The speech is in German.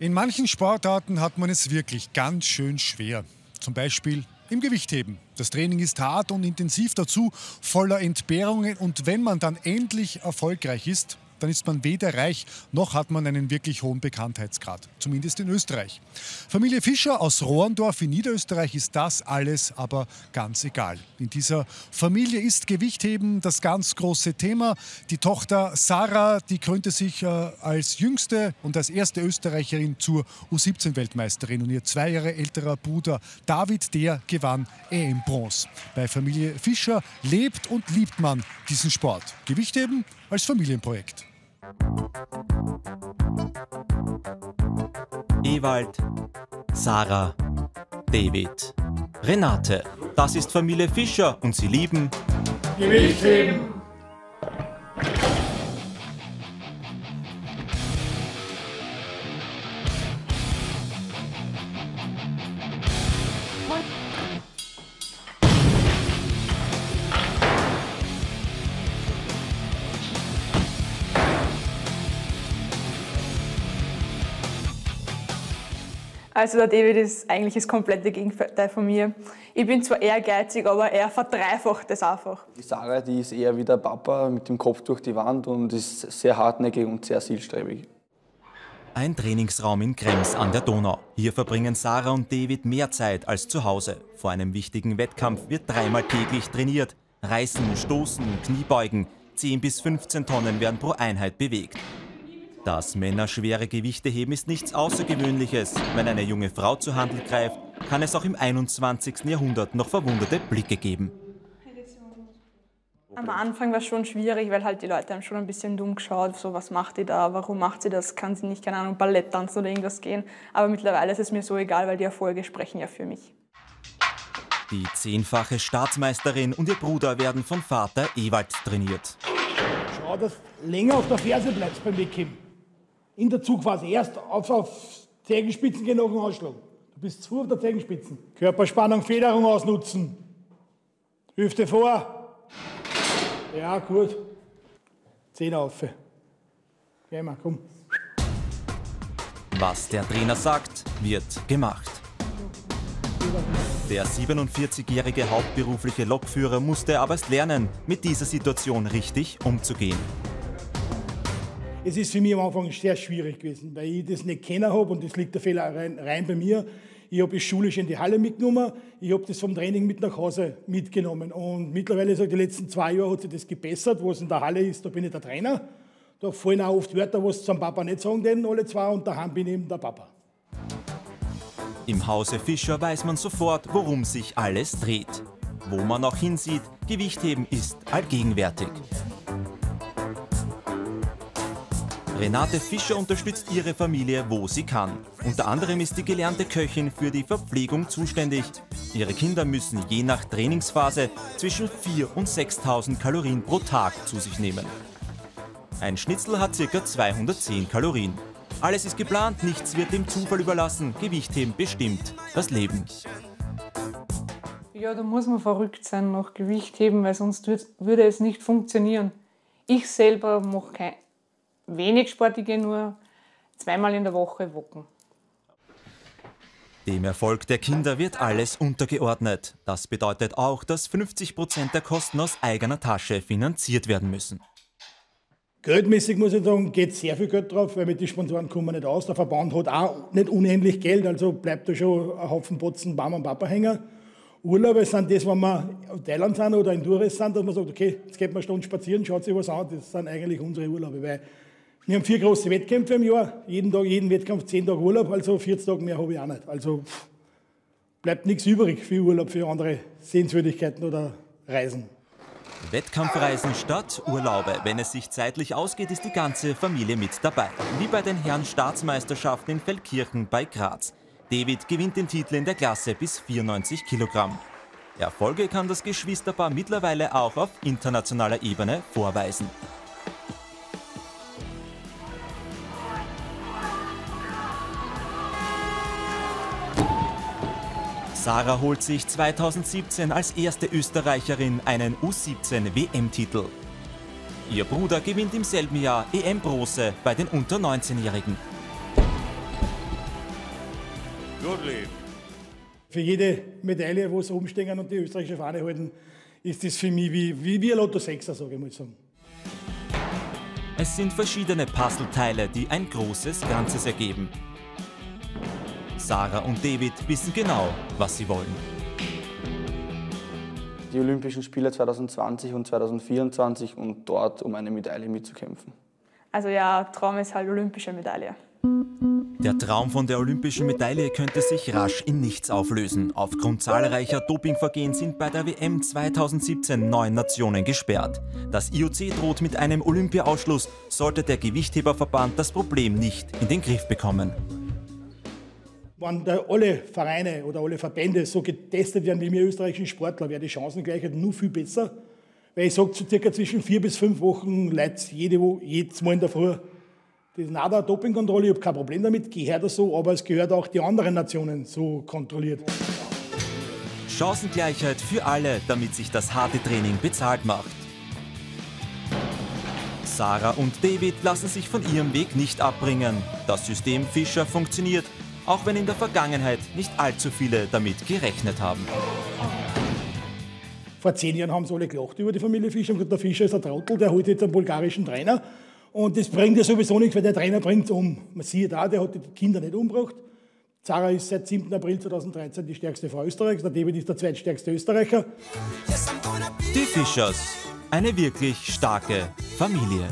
In manchen Sportarten hat man es wirklich ganz schön schwer. Zum Beispiel im Gewichtheben. Das Training ist hart und intensiv dazu, voller Entbehrungen. Und wenn man dann endlich erfolgreich ist, dann ist man weder reich noch hat man einen wirklich hohen Bekanntheitsgrad, zumindest in Österreich. Familie Fischer aus Rohrendorf in Niederösterreich ist das alles aber ganz egal. In dieser Familie ist Gewichtheben das ganz große Thema. Die Tochter Sarah, die krönte sich äh, als jüngste und als erste Österreicherin zur U17-Weltmeisterin und ihr zwei Jahre älterer Bruder David, der gewann EM-Bronze. Bei Familie Fischer lebt und liebt man diesen Sport. Gewichtheben als Familienprojekt. Ewald, Sarah, David, Renate. Das ist Familie Fischer und sie lieben Gewichtheben. Also der David ist eigentlich das komplette Gegenteil von mir. Ich bin zwar ehrgeizig, aber er verdreifacht das einfach. Die Sarah, die ist eher wie der Papa mit dem Kopf durch die Wand und ist sehr hartnäckig und sehr zielstrebig. Ein Trainingsraum in Krems an der Donau. Hier verbringen Sarah und David mehr Zeit als zu Hause. Vor einem wichtigen Wettkampf wird dreimal täglich trainiert. Reißen, Stoßen, Kniebeugen. 10 bis 15 Tonnen werden pro Einheit bewegt. Das Männer schwere Gewichte heben ist nichts Außergewöhnliches. Wenn eine junge Frau zur Handel greift, kann es auch im 21. Jahrhundert noch verwunderte Blicke geben. Am Anfang war es schon schwierig, weil halt die Leute haben schon ein bisschen dumm geschaut, so was macht die da, warum macht sie das, kann sie nicht, keine Ahnung, Ballett tanzen oder irgendwas gehen. Aber mittlerweile ist es mir so egal, weil die Erfolge sprechen ja für mich. Die zehnfache Staatsmeisterin und ihr Bruder werden von Vater Ewald trainiert. Schau, dass du länger auf der Ferse bleibst beim Wegheben in der Zug quasi erst auf, auf Zehenspitzen noch ausschlagen. Du bist zu auf der Zehenspitzen. Körperspannung, Federung ausnutzen. Hüfte vor. Ja, gut. Zehn auf. Geh mal, komm. Was der Trainer sagt, wird gemacht. Der 47-jährige hauptberufliche Lokführer musste aber erst lernen, mit dieser Situation richtig umzugehen. Es ist für mich am Anfang sehr schwierig gewesen, weil ich das nicht kennen habe und das liegt der Fehler rein, rein bei mir. Ich habe es schulisch in die Halle mitgenommen, ich habe das vom Training mit nach Hause mitgenommen. Und mittlerweile, so die letzten zwei Jahre, hat sich das gebessert. Wo es in der Halle ist, da bin ich der Trainer. Da fallen auch oft Wörter, was zum Papa nicht sagen denn alle zwei und daheim bin ich eben der Papa. Im Hause Fischer weiß man sofort, worum sich alles dreht. Wo man auch hinsieht, Gewichtheben ist allgegenwärtig. Renate Fischer unterstützt ihre Familie, wo sie kann. Unter anderem ist die gelernte Köchin für die Verpflegung zuständig. Ihre Kinder müssen je nach Trainingsphase zwischen 4.000 und 6.000 Kalorien pro Tag zu sich nehmen. Ein Schnitzel hat ca. 210 Kalorien. Alles ist geplant, nichts wird dem Zufall überlassen. Gewichtheben bestimmt das Leben. Ja, da muss man verrückt sein nach Gewichtheben, weil sonst würde es nicht funktionieren. Ich selber mache kein wenig Sport, ich gehe nur zweimal in der Woche wocken. Dem Erfolg der Kinder wird alles untergeordnet. Das bedeutet auch, dass 50 Prozent der Kosten aus eigener Tasche finanziert werden müssen. Geldmäßig muss ich sagen, geht sehr viel Geld drauf, weil mit den Sponsoren kommen wir nicht aus. Der Verband hat auch nicht unendlich Geld, also bleibt da schon ein Haufen Botzen Mama und Papa hängen. Urlaube sind das, wenn wir in Thailand sind oder in Dures sind, dass man sagt, okay, jetzt geht man eine Stunde spazieren, schaut sich was an, das sind eigentlich unsere Urlaube, weil wir haben vier große Wettkämpfe im Jahr, jeden Tag, jeden Wettkampf zehn Tage Urlaub, also 40 Tage mehr habe ich auch nicht. Also bleibt nichts übrig für Urlaub, für andere Sehenswürdigkeiten oder Reisen. Wettkampfreisen statt Urlaube. Wenn es sich zeitlich ausgeht, ist die ganze Familie mit dabei. Wie bei den Herren Staatsmeisterschaften in Feldkirchen bei Graz. David gewinnt den Titel in der Klasse bis 94 Kilogramm. Erfolge kann das Geschwisterpaar mittlerweile auch auf internationaler Ebene vorweisen. Sarah holt sich 2017 als erste Österreicherin einen U17 WM-Titel. Ihr Bruder gewinnt im selben Jahr EM-Bronze bei den unter 19-Jährigen. Gottlieb. Für jede Medaille, wo sie oben stehen und die österreichische Fahne halten, ist das für mich wie, wie, wie ein Lotto 6er, sage ich mal sagen. Es sind verschiedene Puzzleteile, die ein großes Ganzes ergeben. Sarah und David wissen genau, was sie wollen. Die Olympischen Spiele 2020 und 2024 und dort um eine Medaille mitzukämpfen. Also ja, Traum ist halt olympische Medaille. Der Traum von der olympischen Medaille könnte sich rasch in nichts auflösen. Aufgrund zahlreicher Dopingvergehen sind bei der WM 2017 neun Nationen gesperrt. Das IOC droht mit einem Olympiaausschluss, sollte der Gewichtheberverband das Problem nicht in den Griff bekommen. Wenn da alle Vereine oder alle Verbände so getestet werden wie wir österreichischen Sportler, wäre die Chancengleichheit nur viel besser. Weil ich sage, so circa zwischen vier bis fünf Wochen Leute jede jedes Mal in der Früh das ist eine Dopingkontrolle, ich habe kein Problem damit, gehört das so, aber es gehört auch die anderen Nationen so kontrolliert. Chancengleichheit für alle, damit sich das harte Training bezahlt macht. Sarah und David lassen sich von ihrem Weg nicht abbringen. Das System Fischer funktioniert, auch wenn in der Vergangenheit nicht allzu viele damit gerechnet haben. Vor zehn Jahren haben sie alle gelacht über die Familie Fischer und der Fischer ist ein Trottel, der holt jetzt einen bulgarischen Trainer. Und das bringt ja sowieso nichts, weil der Trainer bringt es um. Man sieht da, der hat die Kinder nicht umgebracht. Zara ist seit 7. April 2013 die stärkste Frau Österreichs, der David ist der zweitstärkste Österreicher. Die Fischers, eine wirklich starke Familie.